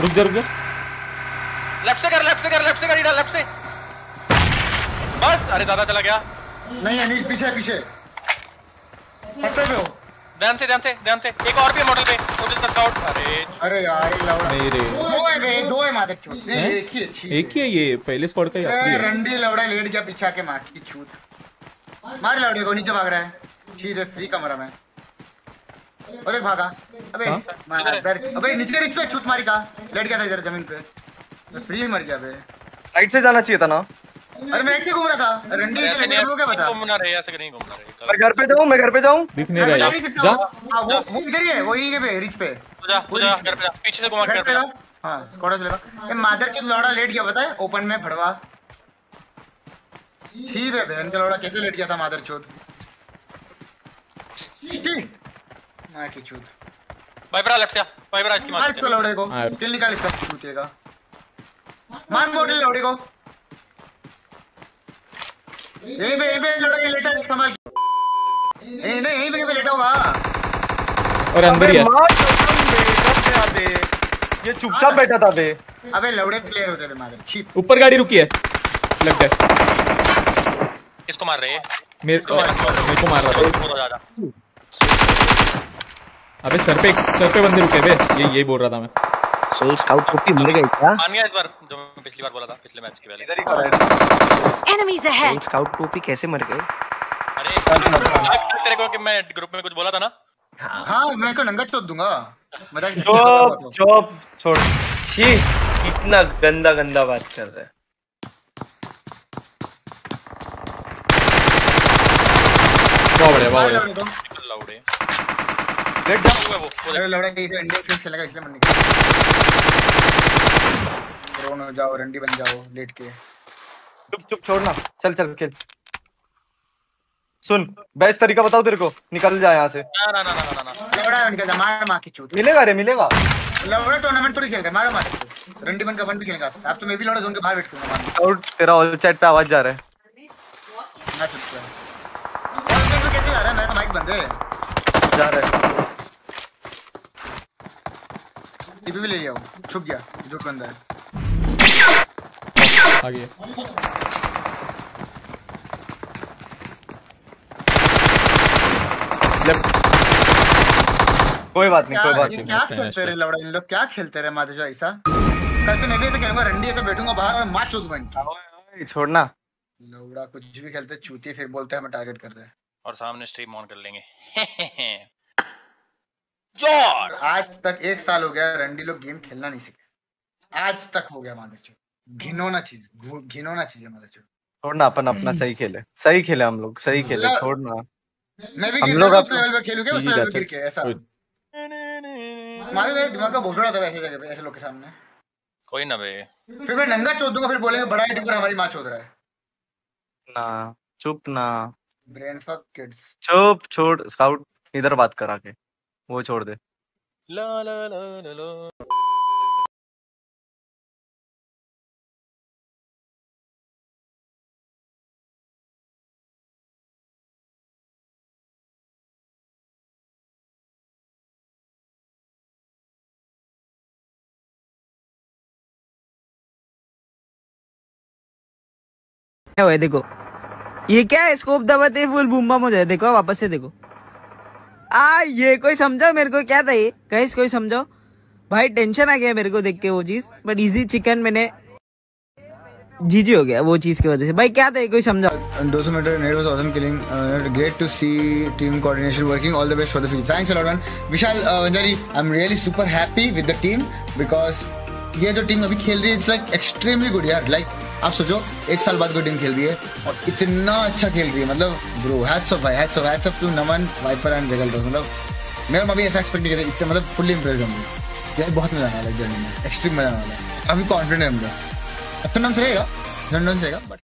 रुक जा रुक जा। लेफ़्ट से कर लेफ़्ट से कर लेफ़्ट से कर इधर लेफ़्ट से। बस। अरे दादा चला गया। नहीं अनिश पीछे पीछे। पत्ते पे हो। ध्यान से ध्यान से ध्यान से। एक और भी मॉडल पे। मॉडल का स्काउट अरे। अरे यार ये लौड़ा। नहीं रे। दो है बे दो है मादर नहीं एक ही है छी एक ही है ये पहले स्पॉट का ही आखिरी है। रंडी लौड़ा लेट गया पीछा के माँ की छूत मार लौड़े को नीचे भाग रहा है। छी रे फ्री कमरा में। एक भागा। अबे हाँ? मार अबे नीचे रिच पे छूत मारी का। लेट गया था इधर ज़मीन पे। मैं फ्री मर गया बे। राइट से जाना चाहिए था ना? अरे मैं ऐसे घूम रहा था। रंडी इधर नहीं वो क्या बता घूमना रहे ऐसे नहीं घूमना रहे मैं घर पे जाऊँ मैं घर पे जाऊँ? दिख नहीं रहा जा है जा। वो वो इधर ही है वही है पे रिच पे। जा जा घर पे जा पीछे से घुमा के घर पे जा। हाँ स्क्वाड चलेगा। ये मादर चुत लौड़ा लेट गया पता है? ओपन में भड़वा ठीक है बहन का लौड़ा कैसे लेट गया था मादर चोद? माँ की चूत वाइब्रा लेफ़्ट से वाइब्रा इसकी मार इसको लौड़े को हाँ। किल निकाल इसका चूतेगा मार मोटे लौड़े को यहीं पे यहीं पे लौड़ा लेटा संभाल यहीं नहीं यहीं पे पे लेटा होगा और अंदर ही है। बे, बे? ये चुपचाप बैठा था बे। अबे लौड़े प्लेयर होते हैं मादर छिप ऊपर गाड़ी रुकी है। लग गए किसको मार रहे हैं? मेरे मेरे को मार रहा था। बहुत ज़्यादा। अबे सर पे सर पे बंदे रुके बे ये यही बोल रहा था मैं। सोल स्काउट टोपी मर गई क्या? मान गया इस बार जो मैं पिछली बार बोला था पिछले मैच के पहले इधर ही खड़ा है। Enemies soul ahead! स्काउट टोपी कैसे मर गए? अरे तेरे को कि मैं ग्रुप में कुछ बोला था ना? हाँ मैं को नंगा चोद दूँगा। मज़ाक से चुप चुप छोड़। छी इतना गंदा गंदा बात कर रहा है। बहुत बढ़िया बहुत बढ़िया। लाउड है। लेट जा वो है वो अरे लौड़ा इसे इंडियन से खेलेगा इसलिए मन निकल ड्रोन हो जाओ रंडी बन जाओ लेट के चुप चुप छोड़ना चल चल खेल सुन बेस्ट तरीका बताओ तेरे को निकल जा यहाँ से ना ना ना ना ना ना लौड़ा रन के मार मार की चूत मिलेगा रे मिलेगा लौड़ा टूर्नामेंट थोड़ी खेल रहा है मारो मार रंडी बन का वन भी खेलेगा अब तो मैं भी लौड़ा जोन के बाहर बैठ करूँगा आउट तेरा ऑल चैट पे आवाज़ जा रहा है मैं चुप और में कैसे जा रहा है मेरा तो माइक बंद है जा रहा है टीपी भी ले लिया वो छुप गया जो बंदा है। आगे। लेफ़्ट कोई बात नहीं कोई बात नहीं। क्या खेलते रहे लौड़ा इन लोग? क्या खेलते रहे माधुजा ऐसा? कल से मैं भी ऐसे खेलूँगा रंडी ऐसे बैठूँगा बाहर और मार चूत बन ओए, छोड़ना। लौड़ा कुछ भी खेलते चूती फिर बोलते हैं हमें टारगेट कर रहे हैं। और सामने स्ट्रीम ऑन कर लेंगे। ज़ोर आज तक एक साल हो गया रंडी लोग गेम खेलना नहीं सीखे। आज तक हो गया माधुचो घिनौना चीज़ घिनौना चीज़ है माधुचो छोड़ना अपन अपना सही खेले। सही खेले हम लोग सही खेले छोड़ना मैं भी हम लोग उस लेवल पे खेलूँगा उस लेवल पे गिर के ऐसा। मारे मेरे दिमाग का भोसड़ा था वैसे जगह पे ऐसे लोग के सामने। कोई ना बे फिर मैं नंगा चोद दूँगा फिर बोलेंगे बड़ा यूट्यूबर हमारी माँ चोद रहा है। ना चुप ना। ब्रेन फक किड्स चुप छोड़ स्काउट इधर बात करा के। वो छोड़ दे। ला ला ला ला ला। देखो। ये क्या है? स्कोप दबाते फुल बूम बम हो जाए। देखो वापस से देखो। आ ये कोई समझो मेरे को क्या था ये? कैसे कोई समझो भाई टेंशन आ गया मेरे को देख के वो चीज़ बट इजी चिकन मैंने जी जी हो गया वो चीज़ की वजह से। भाई, क्या था कोई समझा 200 metre net was awesome killing great to see team coordination working all the best for the future thanks a man Vishal Vanjari I am really super happy with the team because ये जो team अभी खेल रही है it's like extremely good यार like आप सोचो, एक साल बाद कोई खेल रही है और इतना अच्छा खेल रही है। मतलब bro hats off hats off hats off to Naman Viper and Regal मतलब मैं अभी ऐसा एक्सपेक्ट नहीं कर इतना मतलब फुल्ली इंप्रेस हूँ। यार, बहुत मज़ा आने वाला है एक्सट्रीम मज़ा आने वाला है। अभी कॉन्फिडेंट है हम लोग। अब तो से रहेगा से रहेगा बट